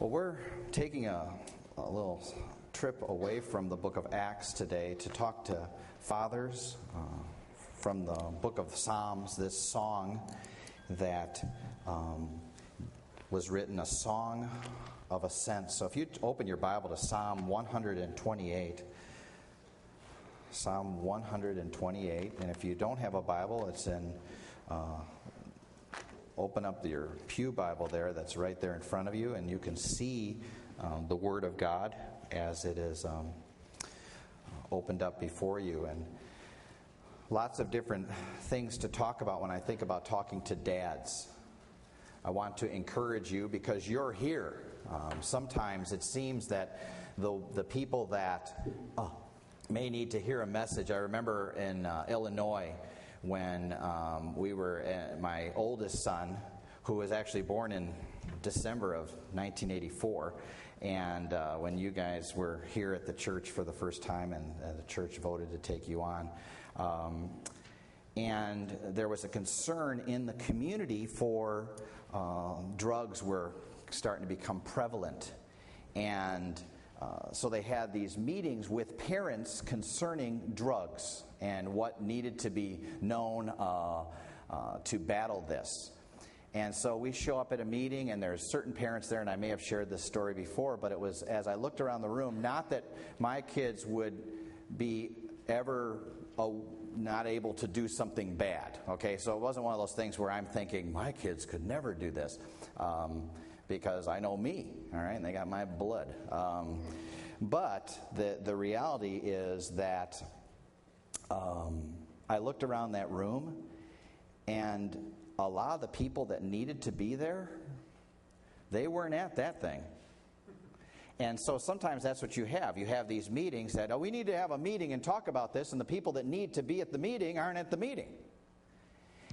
Well, we're taking a, a little trip away from the book of Acts today to talk to fathers uh, from the book of Psalms, this song that um, was written, a song of ascent. So if you open your Bible to Psalm 128, Psalm 128, and if you don't have a Bible, it's in. Uh, open up your Pew Bible there, that's right there in front of you, and you can see um, the Word of God as it is um, opened up before you. And lots of different things to talk about when I think about talking to dads. I want to encourage you because you're here. Um, sometimes it seems that the, the people that uh, may need to hear a message. I remember in uh, Illinois when um, we were, uh, my oldest son, who was actually born in December of 1984, and uh, when you guys were here at the church for the first time and uh, the church voted to take you on. Um, and there was a concern in the community for uh, drugs were starting to become prevalent. And uh, so they had these meetings with parents concerning drugs and what needed to be known uh, uh, to battle this. And so we show up at a meeting, and there's certain parents there, and I may have shared this story before, but it was as I looked around the room, not that my kids would be ever uh, not able to do something bad. Okay, so it wasn't one of those things where I'm thinking my kids could never do this. Um, because I know me, all right, and they got my blood. Um, but the, the reality is that um, I looked around that room, and a lot of the people that needed to be there, they weren't at that thing. And so sometimes that's what you have. You have these meetings that, oh, we need to have a meeting and talk about this, and the people that need to be at the meeting aren't at the meeting.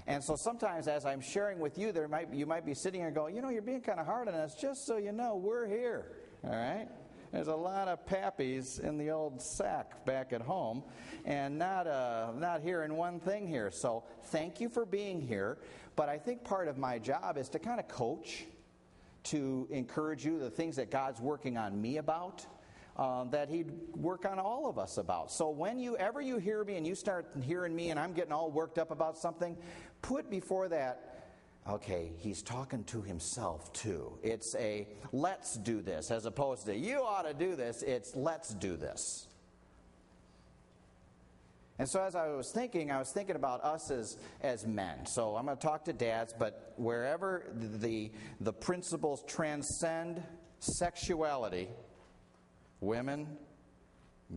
And so sometimes as I'm sharing with you, there might you might be sitting here going, you know, you're being kind of hard on us, just so you know, we're here. All right? There's a lot of pappies in the old sack back at home, and not uh, not hearing one thing here. So thank you for being here. But I think part of my job is to kind of coach, to encourage you the things that God's working on me about um, that he'd work on all of us about. So when you ever you hear me and you start hearing me and I'm getting all worked up about something, put before that, okay, he's talking to himself too. It's a let's do this as opposed to you ought to do this. It's let's do this. And so as I was thinking, I was thinking about us as, as men. So I'm going to talk to dads, but wherever the, the principles transcend sexuality, Women,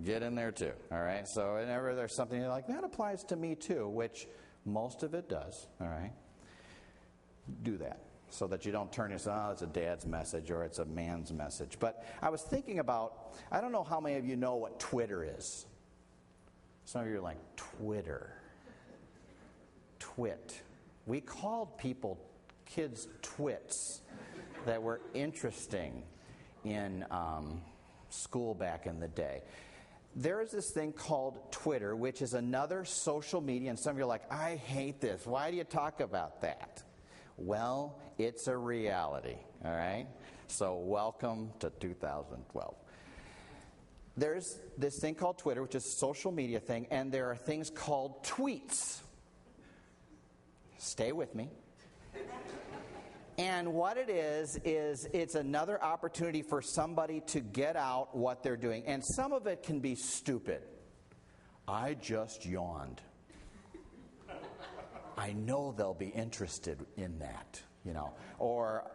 get in there too. All right. So whenever there's something like that applies to me too, which most of it does. All right. Do that so that you don't turn it oh, it's a dad's message or it's a man's message. But I was thinking about I don't know how many of you know what Twitter is. Some of you are like Twitter. Twit. We called people kids twits that were interesting in um, school back in the day. There is this thing called Twitter, which is another social media, and some of you are like, I hate this. Why do you talk about that? Well, it's a reality, all right? So, welcome to 2012. There's this thing called Twitter, which is a social media thing, and there are things called tweets. Stay with me. And what it is, is it's another opportunity for somebody to get out what they're doing. And some of it can be stupid. I just yawned. I know they'll be interested in that, you know. Or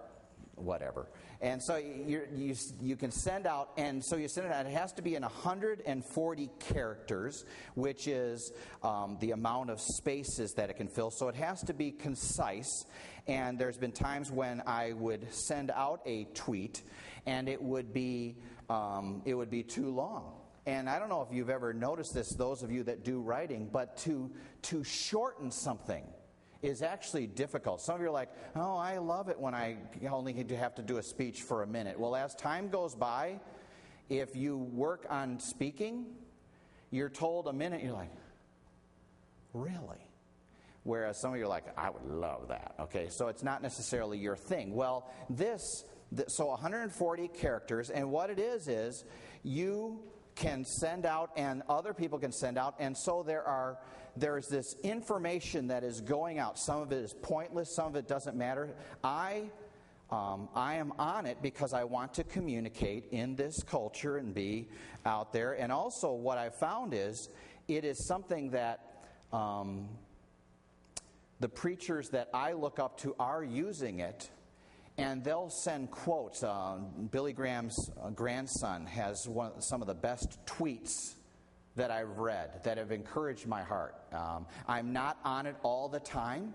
whatever. And so you, you, you can send out, and so you send it out. It has to be in 140 characters, which is um, the amount of spaces that it can fill. So it has to be concise. And there's been times when I would send out a tweet, and it would be um, it would be too long. And I don't know if you've ever noticed this, those of you that do writing, but to to shorten something is actually difficult. Some of you are like, oh, I love it when I only have to do a speech for a minute. Well, as time goes by, if you work on speaking, you're told a minute, you're like, really? Whereas some of you are like, I would love that. Okay, so it's not necessarily your thing. Well, this so 140 characters, and what it is is you can send out and other people can send out and so there are there's this information that is going out. Some of it is pointless some of it doesn't matter. I um, i am on it because i want to communicate in this culture and be out there. And also what i found is it is something that um, the preachers that i look up to are using it and they'll send quotes. Uh, Billy Graham's uh, grandson has one, some of the best tweets that I've read that have encouraged my heart. Um, I'm not on it all the time,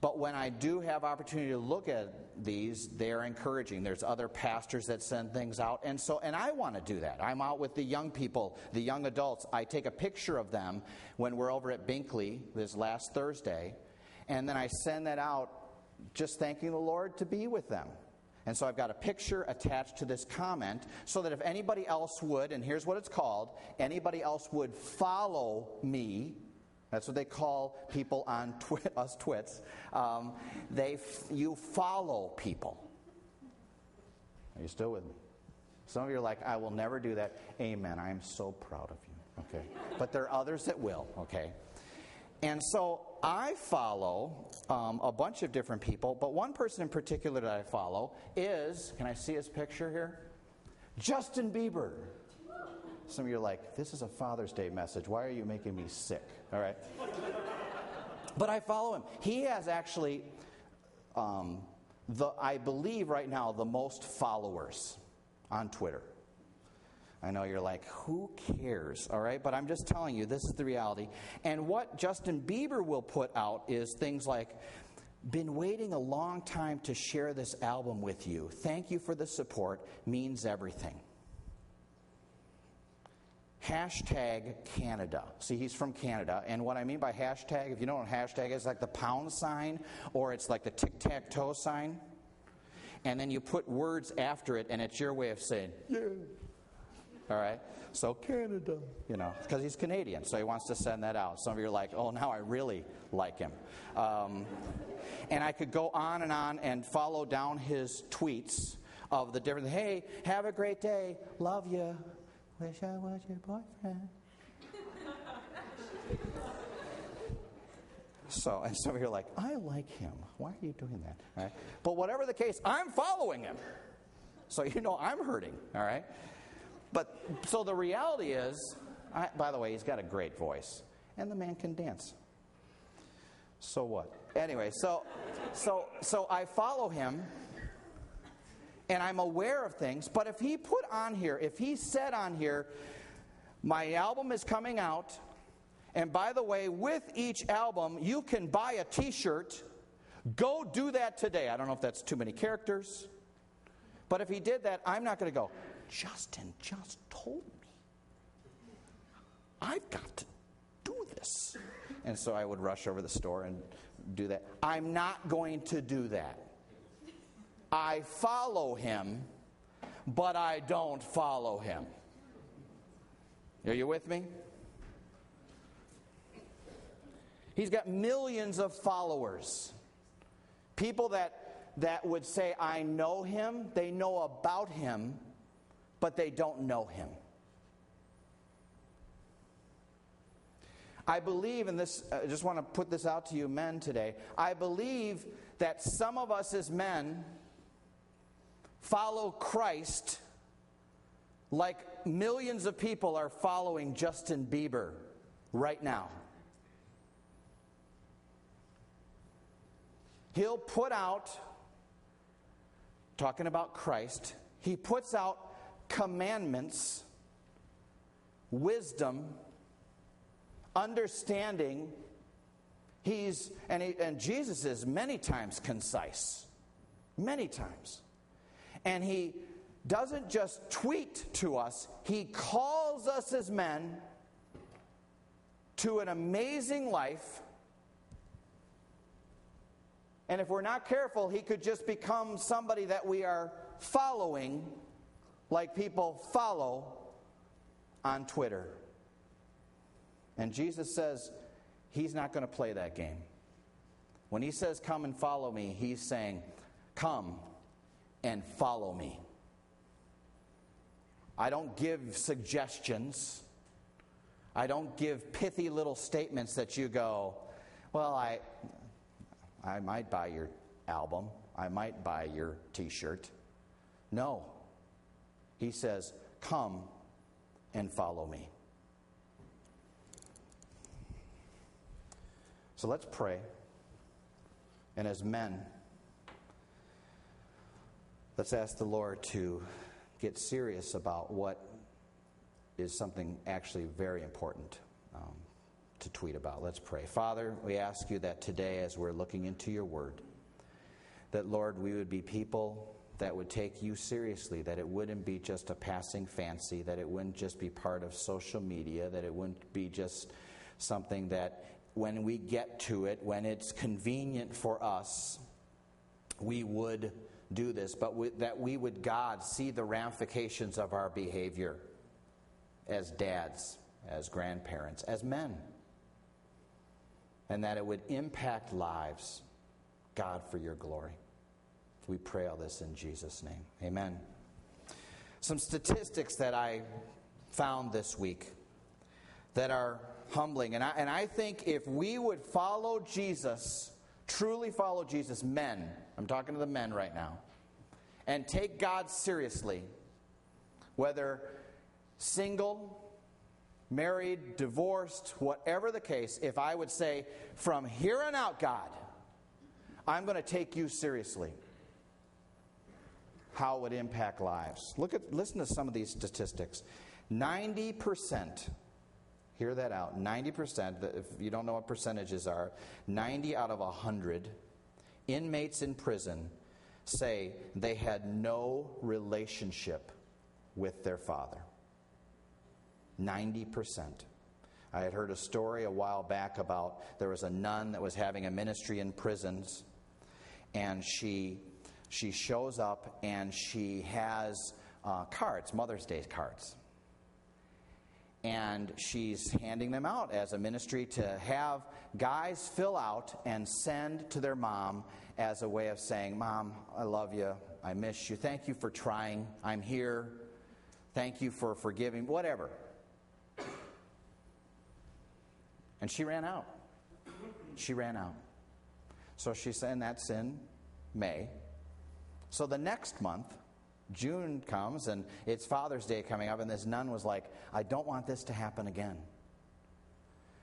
but when I do have opportunity to look at these, they're encouraging. There's other pastors that send things out, and so and I want to do that. I'm out with the young people, the young adults. I take a picture of them when we're over at Binkley this last Thursday, and then I send that out just thanking the Lord to be with them. And so I've got a picture attached to this comment so that if anybody else would, and here's what it's called anybody else would follow me. That's what they call people on us twits. Um, they you follow people. Are you still with me? Some of you are like, I will never do that. Amen. I am so proud of you. Okay. But there are others that will. Okay. And so I follow um, a bunch of different people, but one person in particular that I follow is can I see his picture here? Justin Bieber. Some of you are like, this is a Father's Day message. Why are you making me sick? All right. but I follow him. He has actually, um, the, I believe right now, the most followers on Twitter. I know you're like, who cares? All right, but I'm just telling you, this is the reality. And what Justin Bieber will put out is things like, been waiting a long time to share this album with you. Thank you for the support, means everything. Hashtag Canada. See, he's from Canada. And what I mean by hashtag, if you don't know what hashtag is, like the pound sign or it's like the tic tac toe sign. And then you put words after it, and it's your way of saying, yeah. All right? So, Canada, you know, because he's Canadian, so he wants to send that out. Some of you are like, oh, now I really like him. Um, and I could go on and on and follow down his tweets of the different, hey, have a great day, love you, wish I was your boyfriend. So, and some of you are like, I like him. Why are you doing that? Right? But whatever the case, I'm following him. So you know I'm hurting, all right? But so the reality is, I, by the way, he's got a great voice, and the man can dance. So what? Anyway, so so so I follow him and I'm aware of things, but if he put on here, if he said on here, my album is coming out, and by the way, with each album, you can buy a t shirt. Go do that today. I don't know if that's too many characters, but if he did that, I'm not going to go, Justin just told me. I've got to do this. And so I would rush over the store and do that. I'm not going to do that. I follow him, but I don't follow him. Are you with me? He's got millions of followers. People that, that would say, I know him, they know about him, but they don't know him. I believe, and this, I just want to put this out to you men today. I believe that some of us as men follow Christ like millions of people are following Justin Bieber right now. He'll put out, talking about Christ, he puts out commandments, wisdom, understanding. He's, and, he, and Jesus is many times concise, many times. And he doesn't just tweet to us, he calls us as men to an amazing life. And if we're not careful, he could just become somebody that we are following like people follow on Twitter. And Jesus says he's not going to play that game. When he says, Come and follow me, he's saying, Come and follow me. I don't give suggestions. I don't give pithy little statements that you go, well, I, I might buy your album. I might buy your t shirt. No. He says, come and follow me. So let's pray. And as men, let's ask the Lord to get serious about what is something actually very important um, to tweet about. Let's pray. Father, we ask you that today, as we're looking into your word, that, Lord, we would be people that would take you seriously, that it wouldn't be just a passing fancy, that it wouldn't just be part of social media, that it wouldn't be just something that when we get to it, when it's convenient for us, we would do this, but we, that we would, God, see the ramifications of our behavior as dads, as grandparents, as men, and that it would impact lives, God, for your glory. We pray all this in Jesus' name. Amen. Some statistics that I found this week that are humbling. And I, and I think if we would follow Jesus, truly follow Jesus, men, I'm talking to the men right now, and take God seriously, whether single, married, divorced, whatever the case, if I would say, from here on out, God, I'm going to take you seriously, how it would impact lives. Look at, listen to some of these statistics. 90% Hear that out. 90%, if you don't know what percentages are, 90 out of 100 inmates in prison say they had no relationship with their father. 90%. I had heard a story a while back about there was a nun that was having a ministry in prisons, and she she shows up and she has uh, cards, Mother's Day cards, and she's handing them out as a ministry to have guys fill out and send to their mom as a way of saying, Mom, I love you. I miss you. Thank you for trying. I'm here. Thank you for forgiving, whatever. And she ran out. She ran out. So she's saying that's in May. So the next month, June comes and it's Father's Day coming up, and this nun was like, I don't want this to happen again.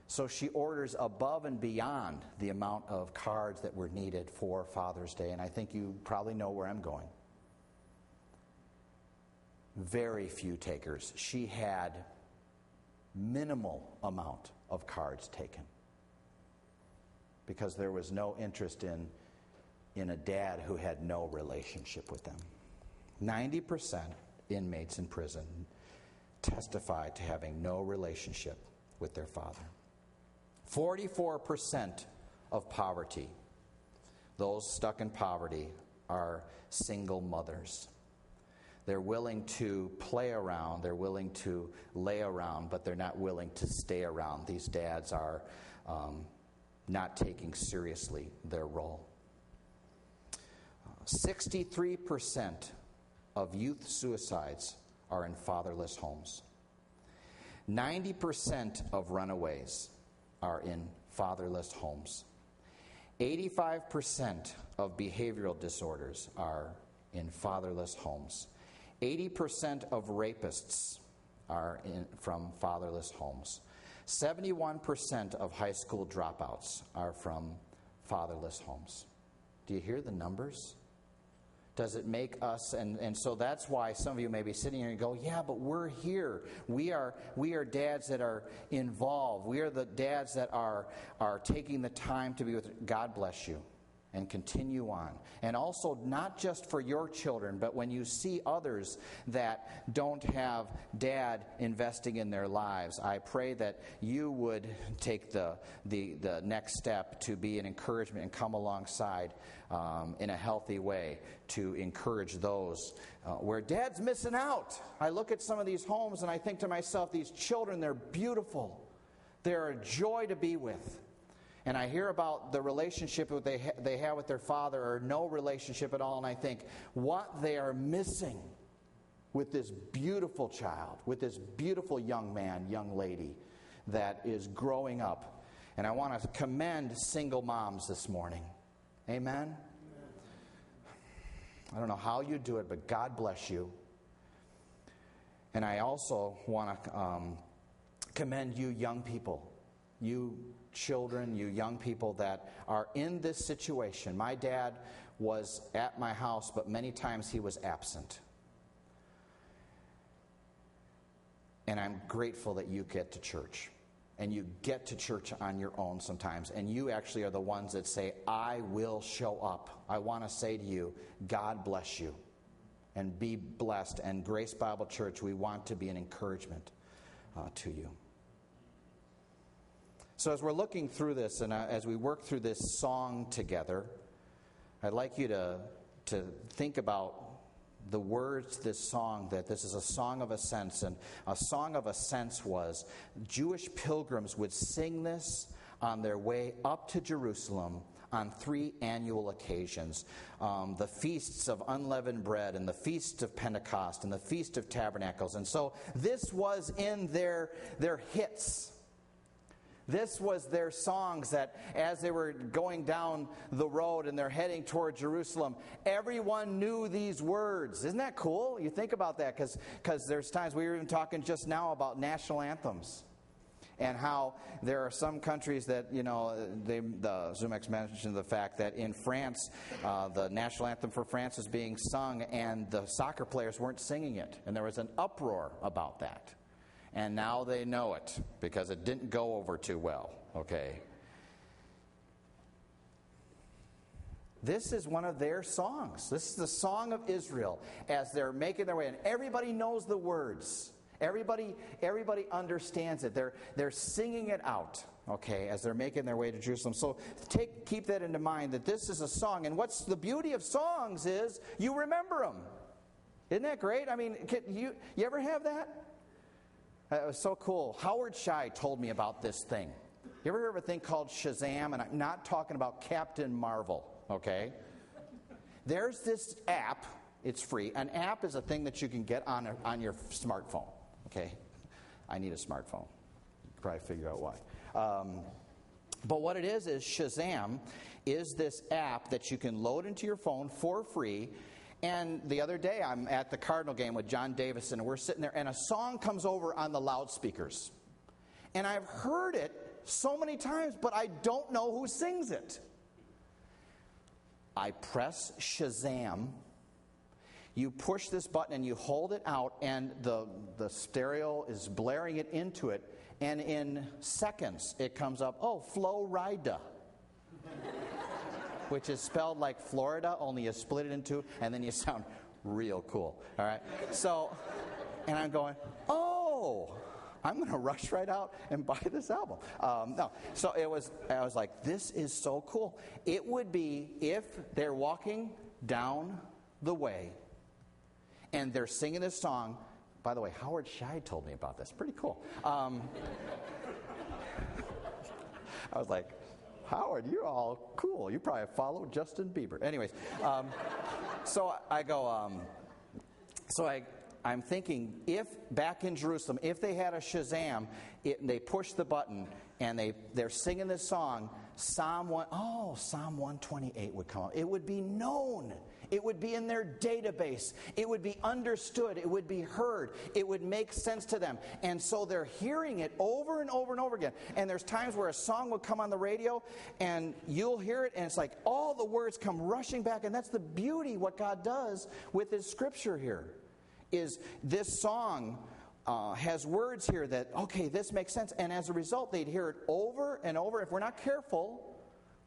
So she orders above and beyond the amount of cards that were needed for Father's Day, and I think you probably know where I'm going. Very few takers. She had minimal amount of cards taken because there was no interest in, in a dad who had no relationship with them. 90% inmates in prison testify to having no relationship with their father. 44% of poverty, those stuck in poverty, are single mothers. They're willing to play around, they're willing to lay around, but they're not willing to stay around. These dads are um, not taking seriously their role. 63% of youth suicides are in fatherless homes. 90% of runaways are in fatherless homes. 85% of behavioral disorders are in fatherless homes. 80% of rapists are in, from fatherless homes. 71% of high school dropouts are from fatherless homes. Do you hear the numbers? Does it make us, and, and so that's why some of you may be sitting here and go, yeah, but we're here. We are, we are dads that are involved. We are the dads that are, are taking the time to be with. God bless you and continue on. And also, not just for your children, but when you see others that don't have dad investing in their lives, I pray that you would take the, the, the next step to be an encouragement and come alongside um, in a healthy way to encourage those uh, where dad's missing out. I look at some of these homes and I think to myself, these children, they're beautiful, they're a joy to be with. And I hear about the relationship that they, ha- they have with their father or no relationship at all, and I think what they are missing with this beautiful child, with this beautiful young man, young lady that is growing up. And I want to commend single moms this morning. Amen? I don't know how you do it, but God bless you. And I also want to um, commend you, young people, you children, you young people that are in this situation. My dad was at my house, but many times he was absent. And I'm grateful that you get to church. And you get to church on your own sometimes. And you actually are the ones that say, I will show up. I want to say to you, God bless you. And be blessed. And Grace Bible Church, we want to be an encouragement uh, to you. So, as we're looking through this and uh, as we work through this song together, I'd like you to, to think about the words this song that this is a song of ascents and a song of ascents was jewish pilgrims would sing this on their way up to jerusalem on three annual occasions. Um, the feasts of unleavened bread and the feast of pentecost and the feast of tabernacles. And so this was in their their hits this was their songs that as they were going down the road and they're heading toward Jerusalem, everyone knew these words. Isn't that cool? You think about that because there's times we were even talking just now about national anthems and how there are some countries that, you know, they, the Zumex mentioned the fact that in France, uh, the national anthem for France is being sung and the soccer players weren't singing it. And there was an uproar about that and now they know it because it didn't go over too well, okay? This is one of their songs. This is the song of Israel as they're making their way, and everybody knows the words. Everybody, everybody understands it. They're, they're singing it out, okay, as they're making their way to Jerusalem. So take, keep that into mind that this is a song. And what's the beauty of songs is you remember them. Isn't that great? I mean, can you, you ever have that? Uh, it was so cool. Howard Shy told me about this thing. You ever heard of a thing called Shazam? And I'm not talking about Captain Marvel, okay? There's this app, it's free. An app is a thing that you can get on, a, on your smartphone, okay? I need a smartphone. Probably figure out why. Um, but what it is, is Shazam is this app that you can load into your phone for free and the other day, I'm at the Cardinal game with John Davison, and we're sitting there, and a song comes over on the loudspeakers. And I've heard it so many times, but I don't know who sings it. I press Shazam. You push this button and you hold it out, and the, the stereo is blaring it into it. And in seconds, it comes up, oh, Flo Rida which is spelled like Florida, only you split it in two, and then you sound real cool. All right? So, and I'm going, oh, I'm going to rush right out and buy this album. Um, no, so it was. I was like, this is so cool. It would be if they're walking down the way, and they're singing this song. By the way, Howard Shy told me about this. Pretty cool. Um, I was like, Howard, you're all cool. You probably follow Justin Bieber. Anyways, um, so I go, um, so I, I'm thinking if back in Jerusalem, if they had a Shazam, it, they push the button and they, they're singing this song, Psalm 1, oh, Psalm 128 would come up. It would be known. It would be in their database. It would be understood. It would be heard. It would make sense to them. And so they're hearing it over and over and over again. And there's times where a song would come on the radio and you'll hear it and it's like all the words come rushing back. And that's the beauty, what God does with His scripture here. Is this song uh, has words here that, okay, this makes sense. And as a result, they'd hear it over and over. If we're not careful,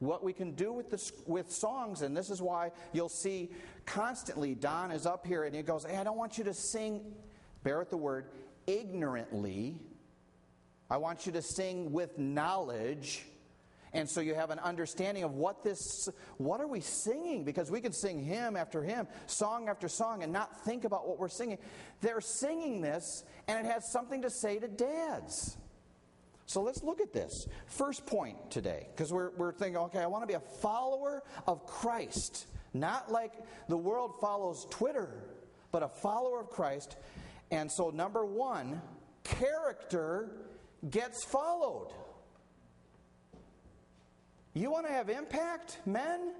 what we can do with, this, with songs, and this is why you'll see constantly Don is up here and he goes, Hey, I don't want you to sing, bear with the word, ignorantly. I want you to sing with knowledge. And so you have an understanding of what this, what are we singing? Because we can sing hymn after hymn, song after song, and not think about what we're singing. They're singing this, and it has something to say to dads. So let's look at this. First point today, because we're, we're thinking, okay, I want to be a follower of Christ. Not like the world follows Twitter, but a follower of Christ. And so, number one, character gets followed. You want to have impact, men?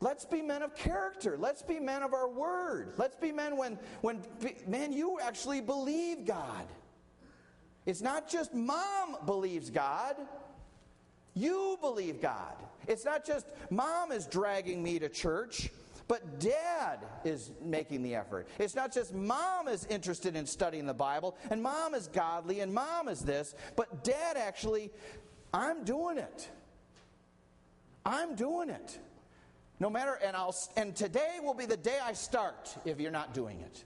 Let's be men of character. Let's be men of our word. Let's be men when, when man, you actually believe God. It's not just mom believes God, you believe God. It's not just mom is dragging me to church, but dad is making the effort. It's not just mom is interested in studying the Bible, and mom is godly, and mom is this, but dad actually, I'm doing it. I'm doing it. No matter, and I'll, and today will be the day I start if you're not doing it.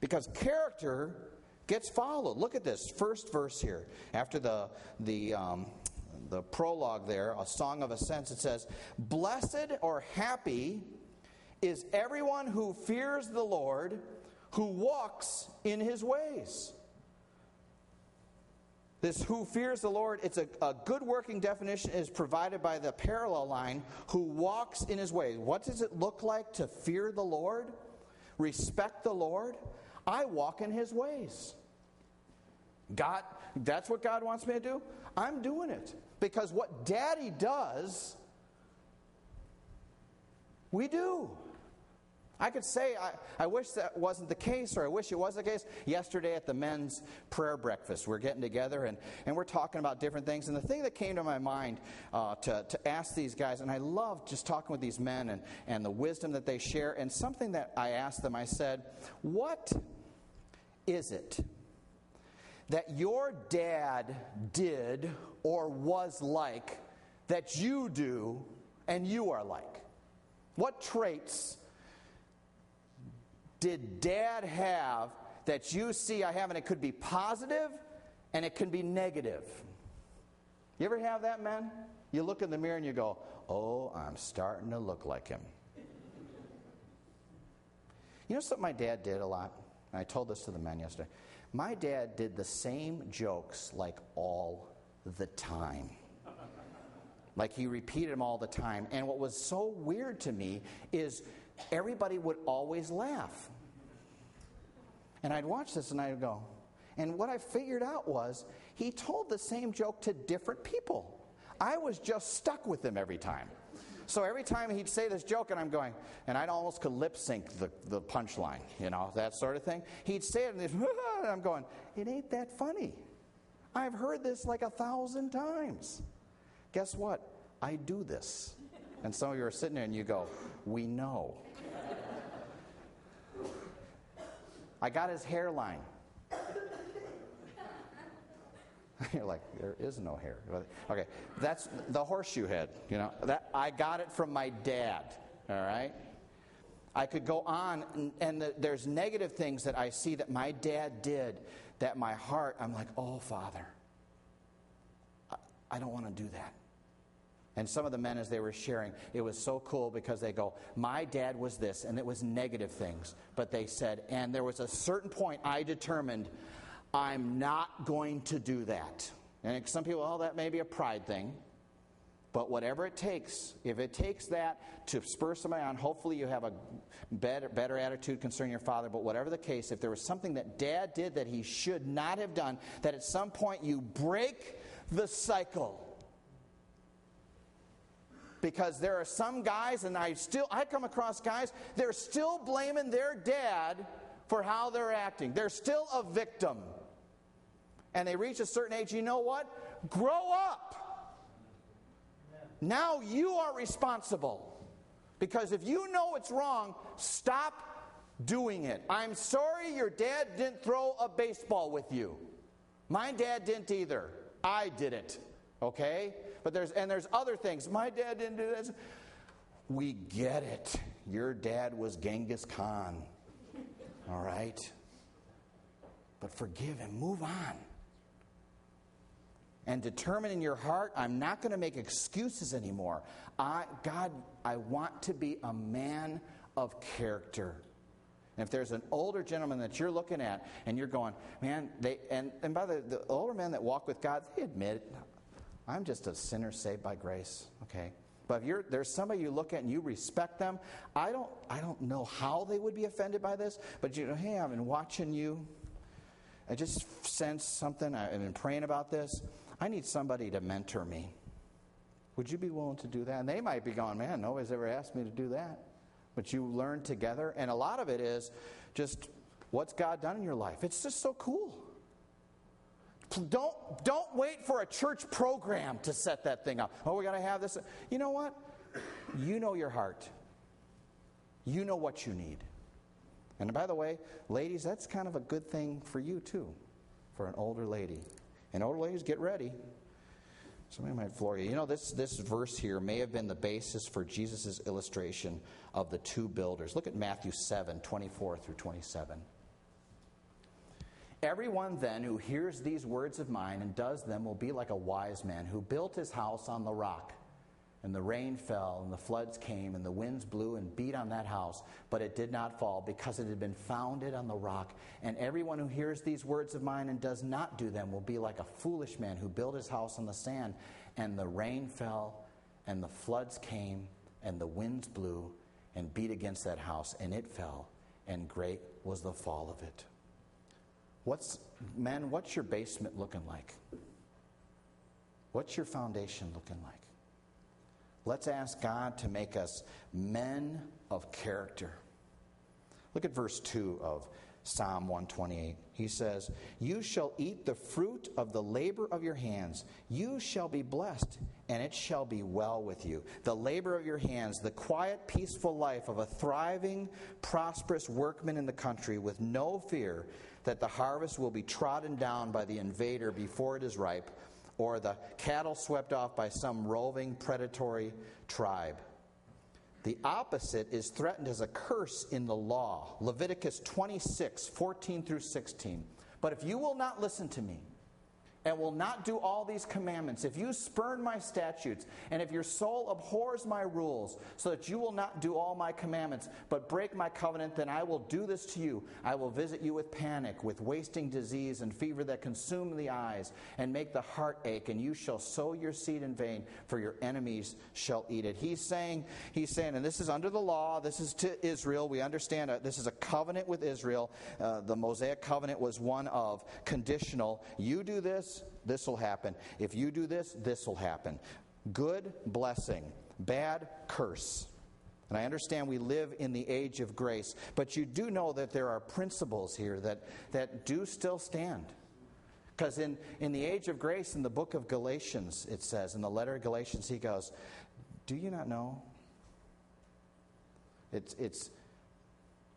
Because character gets followed. Look at this first verse here. After the the um, the prologue there, a song of ascents, it says, "Blessed or happy is everyone who fears the Lord, who walks in His ways." This who fears the Lord, it's a, a good working definition is provided by the parallel line, who walks in his ways. What does it look like to fear the Lord? Respect the Lord? I walk in his ways. God, that's what God wants me to do? I'm doing it. Because what daddy does, we do. I could say, I, I wish that wasn't the case, or I wish it was the case. Yesterday at the men's prayer breakfast, we're getting together and, and we're talking about different things. And the thing that came to my mind uh, to, to ask these guys, and I love just talking with these men and, and the wisdom that they share, and something that I asked them, I said, What is it that your dad did or was like that you do and you are like? What traits did dad have that you see I have? And it could be positive and it can be negative. You ever have that, man? You look in the mirror and you go, Oh, I'm starting to look like him. You know something my dad did a lot? And I told this to the men yesterday. My dad did the same jokes like all the time. Like he repeated them all the time. And what was so weird to me is everybody would always laugh. And I'd watch this and I'd go, and what I figured out was he told the same joke to different people. I was just stuck with him every time. So every time he'd say this joke, and I'm going, and I'd almost could lip sync the, the punchline, you know, that sort of thing. He'd say it, and, and I'm going, it ain't that funny. I've heard this like a thousand times. Guess what? I do this. And some of you are sitting there and you go, we know. I got his hairline. You're like, there is no hair. Okay, that's the horseshoe head. You know, that I got it from my dad. All right. I could go on, and, and the, there's negative things that I see that my dad did. That my heart, I'm like, oh, Father, I, I don't want to do that. And some of the men, as they were sharing, it was so cool because they go, My dad was this, and it was negative things. But they said, and there was a certain point I determined I'm not going to do that. And some people, oh, that may be a pride thing. But whatever it takes, if it takes that to spur somebody on, hopefully you have a better, better attitude concerning your father. But whatever the case, if there was something that dad did that he should not have done, that at some point you break the cycle because there are some guys and I still I come across guys they're still blaming their dad for how they're acting. They're still a victim. And they reach a certain age, you know what? Grow up. Now you are responsible. Because if you know it's wrong, stop doing it. I'm sorry your dad didn't throw a baseball with you. My dad didn't either. I did it. Okay? But there's and there's other things. My dad didn't do this. We get it. Your dad was Genghis Khan. All right? But forgive him. Move on. And determine in your heart, I'm not going to make excuses anymore. I, God, I want to be a man of character. And if there's an older gentleman that you're looking at and you're going, man, they, and, and by the, the older men that walk with God, they admit, I'm just a sinner saved by grace, okay? But if there's somebody you look at and you respect them, I don't, I don't know how they would be offended by this, but you know, hey, I've been watching you. I just sense something. I've been praying about this. I need somebody to mentor me. Would you be willing to do that? And they might be going, man, nobody's ever asked me to do that. But you learn together. And a lot of it is just what's God done in your life. It's just so cool. Don't, don't wait for a church program to set that thing up. Oh, we got to have this. You know what? You know your heart. You know what you need. And by the way, ladies, that's kind of a good thing for you too, for an older lady. And older ladies, get ready. Somebody might floor you. You know, this, this verse here may have been the basis for Jesus' illustration of the two builders. Look at Matthew 7 24 through 27. Everyone then who hears these words of mine and does them will be like a wise man who built his house on the rock. And the rain fell, and the floods came, and the winds blew and beat on that house, but it did not fall, because it had been founded on the rock. And everyone who hears these words of mine and does not do them will be like a foolish man who built his house on the sand. And the rain fell, and the floods came, and the winds blew and beat against that house, and it fell, and great was the fall of it. What's, men, what's your basement looking like? What's your foundation looking like? Let's ask God to make us men of character. Look at verse 2 of Psalm 128. He says, You shall eat the fruit of the labor of your hands. You shall be blessed, and it shall be well with you. The labor of your hands, the quiet, peaceful life of a thriving, prosperous workman in the country with no fear that the harvest will be trodden down by the invader before it is ripe, or the cattle swept off by some roving predatory tribe. The opposite is threatened as a curse in the law. Leviticus 26, 14 through 16. But if you will not listen to me, and will not do all these commandments, if you spurn my statutes, and if your soul abhors my rules, so that you will not do all my commandments, but break my covenant, then I will do this to you. I will visit you with panic, with wasting disease and fever that consume the eyes, and make the heart ache, and you shall sow your seed in vain, for your enemies shall eat it. He's saying, he's saying, and this is under the law, this is to Israel. We understand uh, this is a covenant with Israel. Uh, the Mosaic covenant was one of conditional. You do this, this will happen. If you do this, this will happen. Good, blessing. Bad, curse. And I understand we live in the age of grace, but you do know that there are principles here that, that do still stand. Because in, in the age of grace, in the book of Galatians, it says, in the letter of Galatians, he goes, Do you not know? It's, it's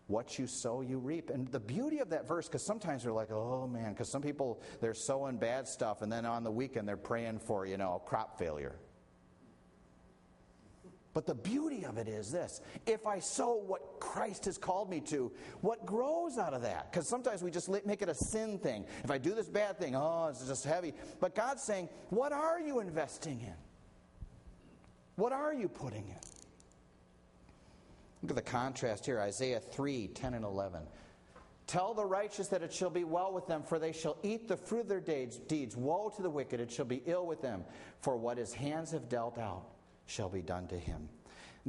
what you sow, you reap. And the beauty of that verse, because sometimes they're like, oh man, because some people, they're sowing bad stuff, and then on the weekend they're praying for, you know, crop failure. But the beauty of it is this if I sow what Christ has called me to, what grows out of that? Because sometimes we just make it a sin thing. If I do this bad thing, oh, it's just heavy. But God's saying, what are you investing in? What are you putting in? Look at the contrast here Isaiah 3 10 and 11. Tell the righteous that it shall be well with them, for they shall eat the fruit of their deeds. Woe to the wicked, it shall be ill with them, for what his hands have dealt out shall be done to him.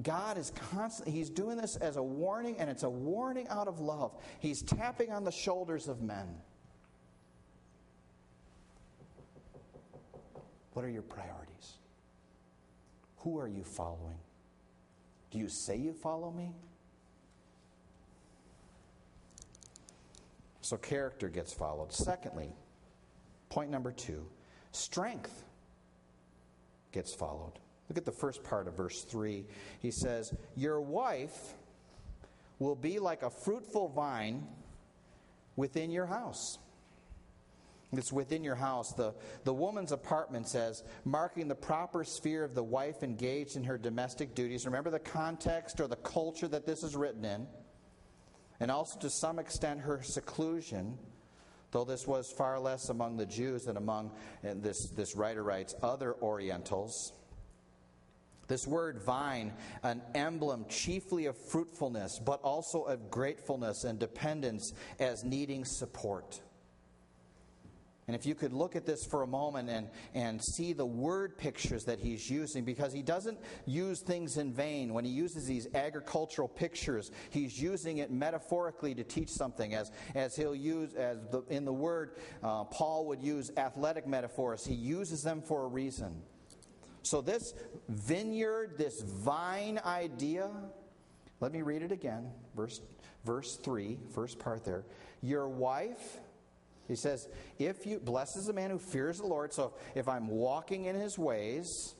God is constantly, He's doing this as a warning, and it's a warning out of love. He's tapping on the shoulders of men. What are your priorities? Who are you following? Do you say you follow me? So character gets followed. Secondly, point number two strength gets followed. Look at the first part of verse 3. He says, Your wife will be like a fruitful vine within your house it's within your house. The, the woman's apartment says, marking the proper sphere of the wife engaged in her domestic duties. Remember the context or the culture that this is written in. And also, to some extent, her seclusion, though this was far less among the Jews than among, and this, this writer writes, other Orientals. This word vine, an emblem chiefly of fruitfulness, but also of gratefulness and dependence as needing support. And if you could look at this for a moment and, and see the word pictures that he's using, because he doesn't use things in vain. When he uses these agricultural pictures, he's using it metaphorically to teach something. As, as he'll use, as the, in the word, uh, Paul would use athletic metaphors, he uses them for a reason. So, this vineyard, this vine idea, let me read it again. Verse, verse 3, first part there. Your wife, he says, if you, blesses the man who fears the Lord. So, if I'm walking in his ways,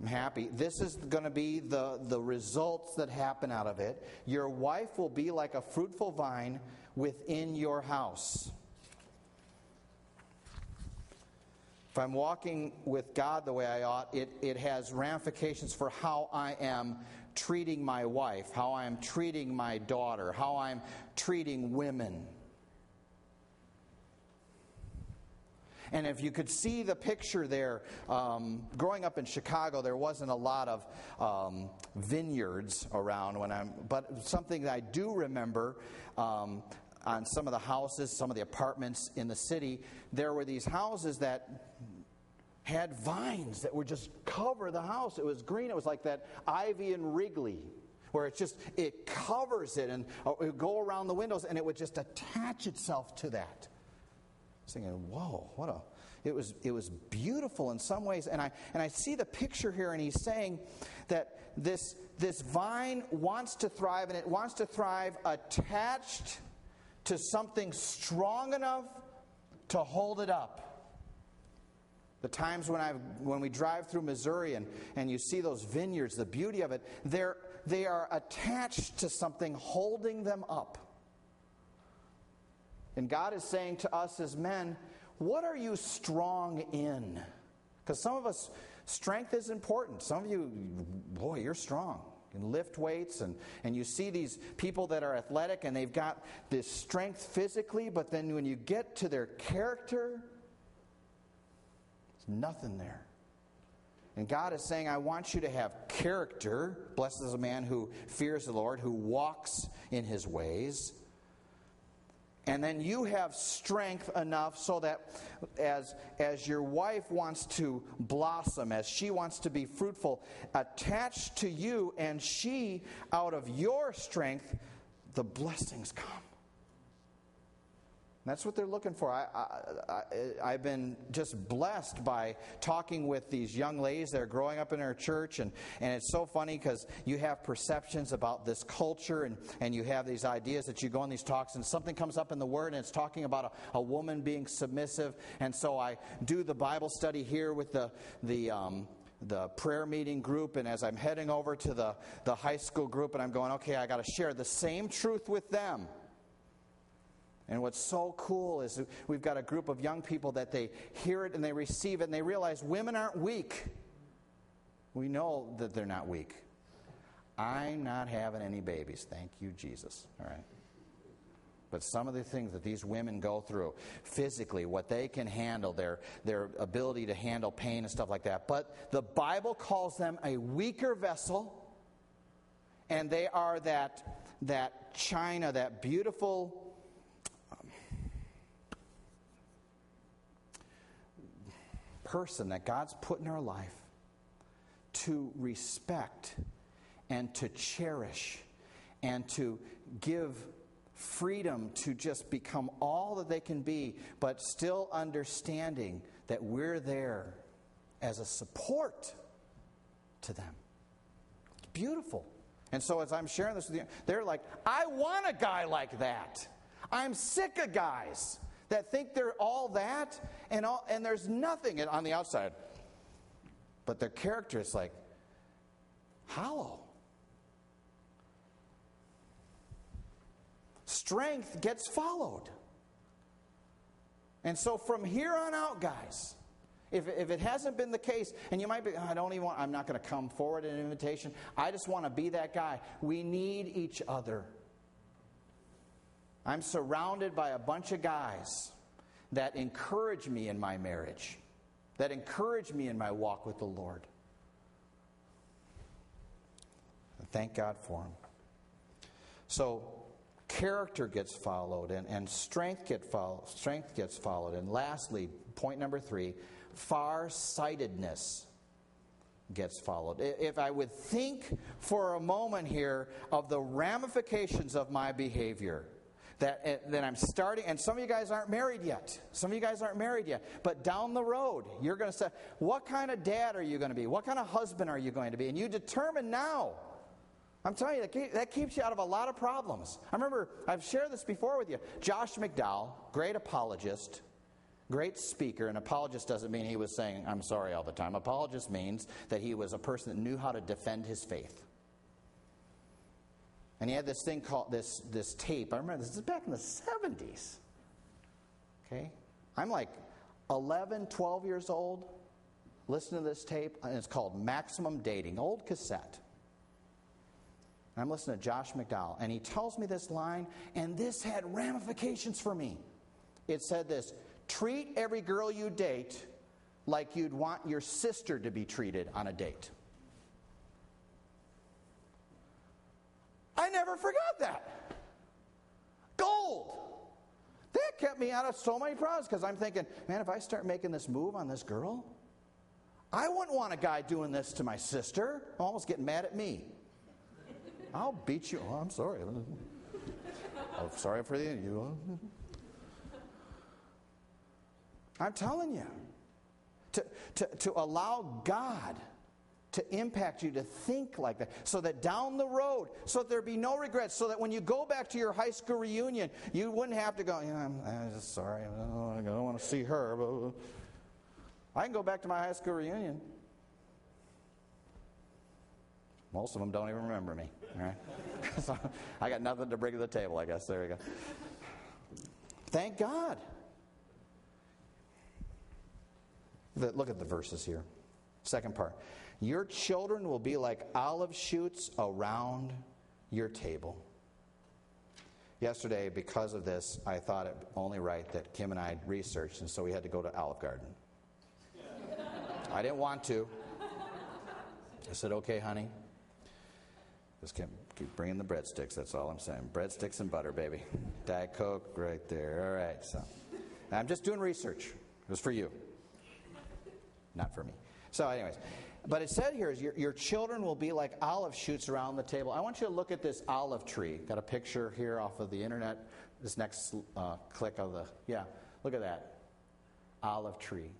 I'm happy. This is going to be the, the results that happen out of it. Your wife will be like a fruitful vine within your house. If I'm walking with God the way I ought, it, it has ramifications for how I am treating my wife, how I'm treating my daughter, how I'm treating women. And if you could see the picture there, um, growing up in Chicago, there wasn't a lot of um, vineyards around when I'm, but something that I do remember. Um, on some of the houses, some of the apartments in the city, there were these houses that had vines that would just cover the house. It was green. It was like that ivy and Wrigley, where it just it covers it and uh, it would go around the windows and it would just attach itself to that. Was thinking, whoa, what a it was it was beautiful in some ways. And I and I see the picture here, and he's saying that this this vine wants to thrive, and it wants to thrive attached to something strong enough to hold it up. The times when, i when we drive through Missouri and, and you see those vineyards, the beauty of it, they're, they are attached to something holding them up. And God is saying to us as men, what are you strong in? Because some of us, strength is important. Some of you, boy, you're strong and lift weights and, and you see these people that are athletic and they've got this strength physically but then when you get to their character there's nothing there and god is saying i want you to have character blessed is a man who fears the lord who walks in his ways and then you have strength enough so that as, as your wife wants to blossom, as she wants to be fruitful, attached to you, and she, out of your strength, the blessings come. That's what they're looking for. I, I, have been just blessed by talking with these young ladies that are growing up in our church. And, and it's so funny because you have perceptions about this culture and, and you have these ideas that you go on these talks and something comes up in the Word and it's talking about a, a woman being submissive. And so I do the Bible study here with the, the, um, the prayer meeting group and as i'm heading over to the, the high school group and i'm going okay i got to share the same truth with them and what's so cool is we've got a group of young people that they hear it and they receive it and they realize women aren't weak. We know that they're not weak. I'm not having any babies. Thank you, Jesus. All right. But some of the things that these women go through physically, what they can handle, their, their ability to handle pain and stuff like that. But the Bible calls them a weaker vessel, and they are that, that china, that beautiful person that God's put in our life to respect and to cherish and to give freedom to just become all that they can be, but still understanding that we're there as a support to them. It's beautiful. And so, as I'm sharing this with you, they're like, I want a guy like that. I'm sick of guys that think they're all that and, all, and there's nothing on the outside. But their character is like hollow. Strength gets followed. And so from here on out, guys, if, if it hasn't been the case, and you might be, I don't even want, I'm not going to come forward in an invitation. I just want to be that guy. We need each other. I'm surrounded by a bunch of guys that encourage me in my marriage, that encourage me in my walk with the Lord. Thank God for them. So, character gets followed and, and strength, get follow, strength gets followed. And lastly, point number three far-sightedness gets followed. If I would think for a moment here of the ramifications of my behavior, that, eh, that I'm starting, and some of you guys aren't married yet. Some of you guys aren't married yet. But down the road, you're going to say, what kind of dad are you going to be? What kind of husband are you going to be? And you determine now. I'm telling you, that that keeps you out of a lot of problems. I remember, I've shared this before with you. Josh McDowell, great apologist, great speaker. An apologist doesn't mean he was saying, I'm sorry all the time. Apologist means that he was a person that knew how to defend his faith. And he had this thing called this, this tape. I remember this is back in the 70s. Okay? I'm like 11, 12 years old. Listen to this tape, and it's called Maximum Dating, old cassette. I'm listening to Josh McDowell, and he tells me this line, and this had ramifications for me. It said this treat every girl you date like you'd want your sister to be treated on a date. I never forgot that. Gold. That kept me out of so many problems because I'm thinking, man, if I start making this move on this girl, I wouldn't want a guy doing this to my sister, almost getting mad at me. I'll beat you. Oh, I'm sorry. I'm sorry for you. I'm telling you. To, to, to allow God to impact you to think like that so that down the road so that there be no regrets so that when you go back to your high school reunion you wouldn't have to go know i'm, I'm just sorry i don't want to see her but i can go back to my high school reunion. Most of them don't even remember me so i got nothing to bring to the table i guess. There we go. Thank god. Look at the verses here. Second part your children will be like olive shoots around your table. Yesterday, because of this, I thought it only right that Kim and I researched, and so we had to go to Olive Garden. I didn't want to. I said, okay, honey. Just keep, keep bringing the breadsticks, that's all I'm saying. Breadsticks and butter, baby. Diet Coke right there. All right, so. I'm just doing research. It was for you, not for me. So, anyways, but it said here is your, your children will be like olive shoots around the table. I want you to look at this olive tree. Got a picture here off of the internet. This next uh, click of the, yeah, look at that. Olive tree.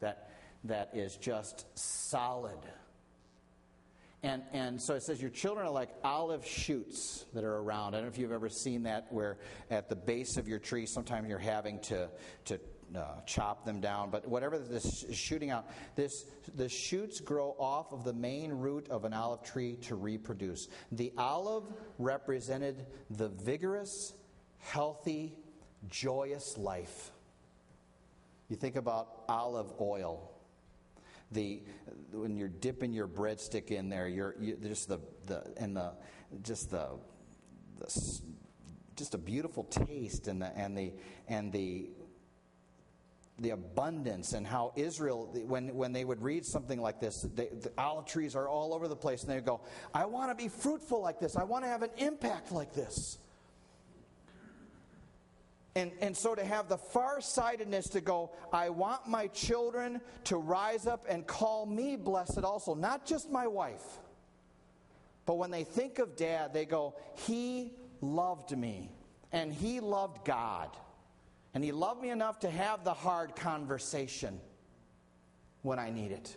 That, that is just solid. And, and so it says your children are like olive shoots that are around. I don't know if you've ever seen that where at the base of your tree, sometimes you're having to, to uh, chop them down, but whatever this is shooting out, this, the shoots grow off of the main root of an olive tree to reproduce. The olive represented the vigorous, healthy, joyous life. You think about olive oil. The when you're dipping your breadstick in there, you're you, just the the and the just the, the just a beautiful taste and the and the and the the abundance and how Israel, when, when they would read something like this, they, the olive trees are all over the place, and they go, I want to be fruitful like this. I want to have an impact like this. And, and so to have the farsightedness to go, I want my children to rise up and call me blessed also, not just my wife. But when they think of dad, they go, He loved me, and he loved God. And he loved me enough to have the hard conversation when I need it.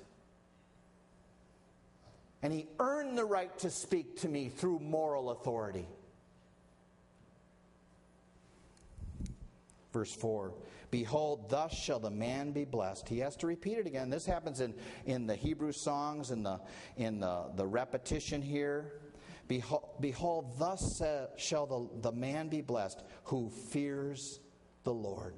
And he earned the right to speak to me through moral authority. Verse 4 Behold, thus shall the man be blessed. He has to repeat it again. This happens in, in the Hebrew songs, in the, in the, the repetition here. Behold, behold thus shall the, the man be blessed who fears the Lord.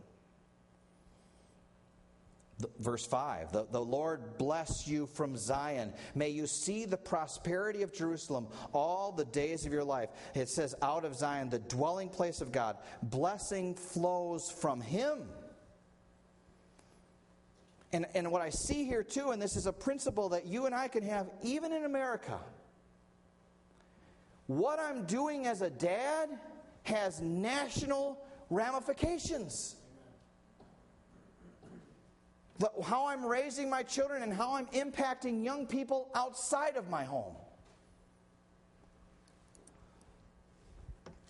Verse 5 the, the Lord bless you from Zion. May you see the prosperity of Jerusalem all the days of your life. It says, out of Zion, the dwelling place of God. Blessing flows from Him. And, and what I see here too, and this is a principle that you and I can have even in America. what I'm doing as a dad has national ramifications. How I'm raising my children and how I'm impacting young people outside of my home.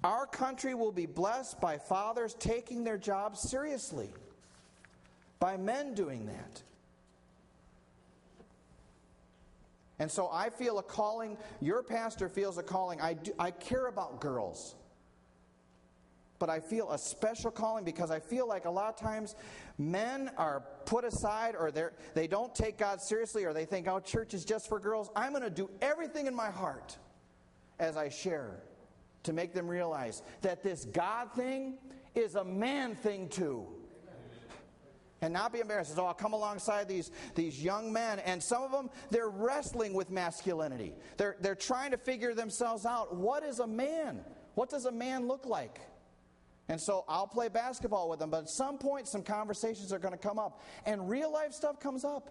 Our country will be blessed by fathers taking their jobs seriously, by men doing that. And so I feel a calling, your pastor feels a calling. I, do, I care about girls. But I feel a special calling because I feel like a lot of times men are put aside or they don't take God seriously or they think, oh, church is just for girls. I'm going to do everything in my heart as I share to make them realize that this God thing is a man thing too and not be embarrassed. So I'll come alongside these, these young men, and some of them, they're wrestling with masculinity. They're, they're trying to figure themselves out. What is a man? What does a man look like? And so I'll play basketball with them, but at some point, some conversations are going to come up, and real life stuff comes up.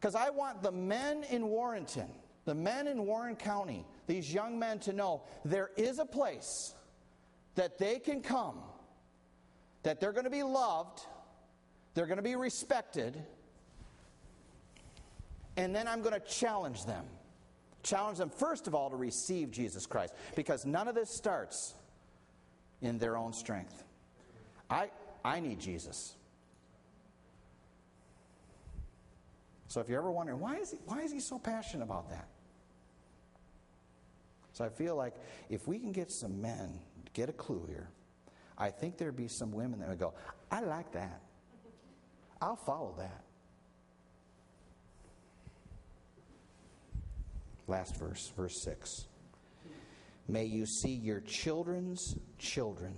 Because I want the men in Warrenton, the men in Warren County, these young men to know there is a place that they can come, that they're going to be loved they're going to be respected. And then I'm going to challenge them. Challenge them, first of all, to receive Jesus Christ. Because none of this starts in their own strength. I, I need Jesus. So if you're ever wondering, why is, he, why is he so passionate about that? So I feel like if we can get some men, get a clue here, I think there'd be some women that would go, I like that. I'll follow that. Last verse, verse 6. May you see your children's children.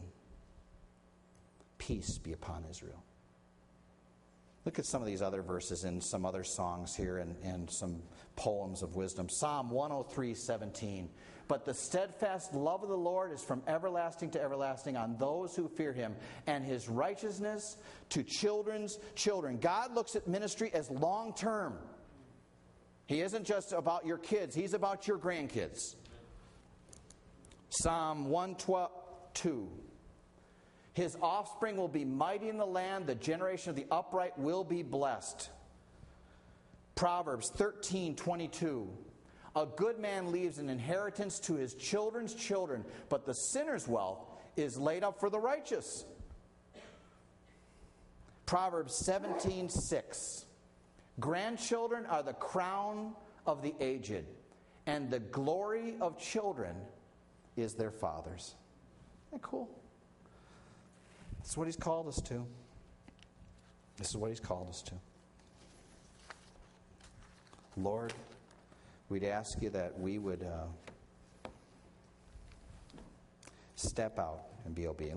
Peace be upon Israel. Look at some of these other verses in some other songs here and, and some poems of wisdom. Psalm 103 17. But the steadfast love of the Lord is from everlasting to everlasting on those who fear him, and his righteousness to children's children. God looks at ministry as long term. He isn't just about your kids, he's about your grandkids. Psalm 112 His offspring will be mighty in the land, the generation of the upright will be blessed. Proverbs 13 22. A good man leaves an inheritance to his children's children, but the sinner's wealth is laid up for the righteous. Proverbs 17 6. Grandchildren are the crown of the aged, and the glory of children is their fathers. Isn't that cool? That's what he's called us to. This is what he's called us to. Lord, we'd ask you that we would uh, step out and be obedient.